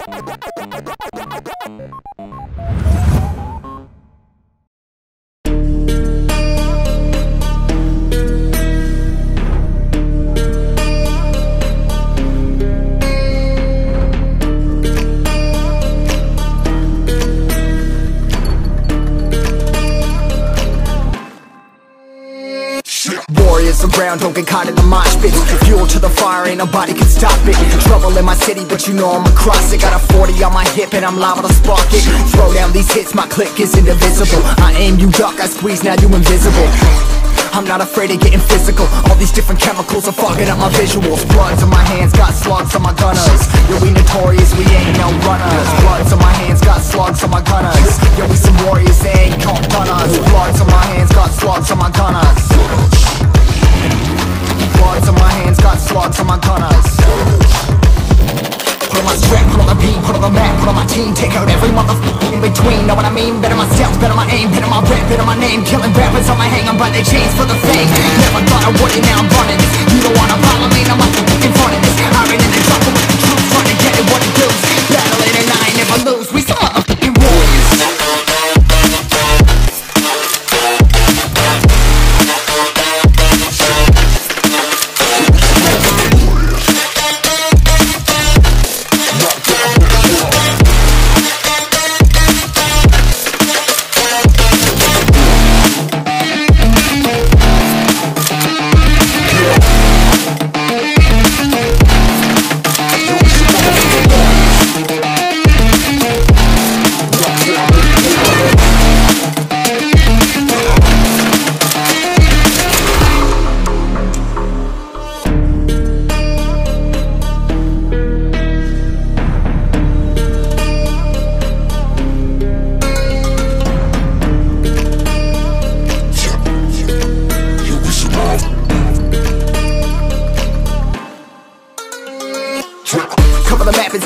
Ha ha ha! Warriors around, don't get caught in the mosh pit. Fuel to the fire, ain't nobody can stop it. Trouble in my city, but you know I'm across it. Got a 40 on my hip and I'm liable to spark it. Throw down these hits, my click is indivisible. I aim, you duck, I squeeze, now you invisible. I'm not afraid of getting physical. All these different chemicals are fogging up my visuals. Bloods on my hands, got team Take out every motherfucker in between, know what I mean? Better myself, better my aim, better my rap, better my name. Killing rappers on my hang, I'm by their chains for the fame. Never thought I would it, now I'm running. You don't wanna follow me, I'm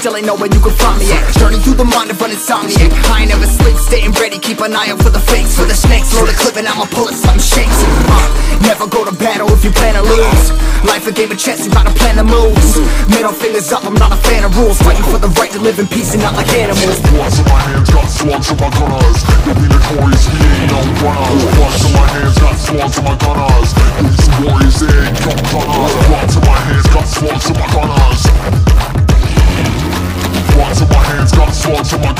still ain't know where you can find me at. Journey through the mind of an insomniac. I ain't never sleep, staying ready, keep an eye out for the fakes For the snakes, load a clip and I'ma pull it, something shakes. Uh, Never go to battle if you plan to lose. Life a game of chess, you gotta plan the moves Middle fingers up, I'm not a fan of rules. Fighting for the right to live in peace and not like animals. Bloods in my hands, got slugs in my gunners? Yo, we notorious, we ain't no runners. Bloods in my hands, got slugs in my gunners? We warriors, they ain't no gunners Bloods in my hands, got slugs in my got my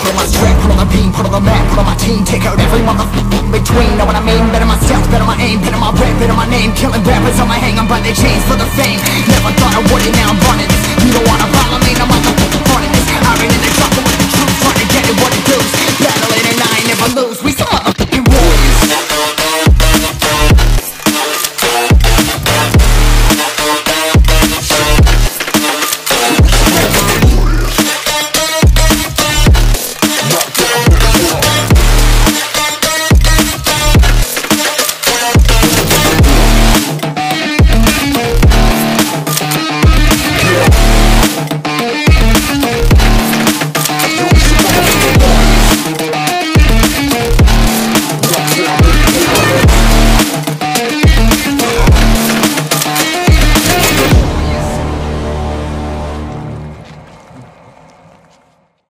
Put on my strap, put on the beam, put on the map, put on my team. Take out every motherfucker in between, know what I mean? Better myself, better my aim, better my rap, better my name. Killing rappers on my hang, I'm by their chains for the fame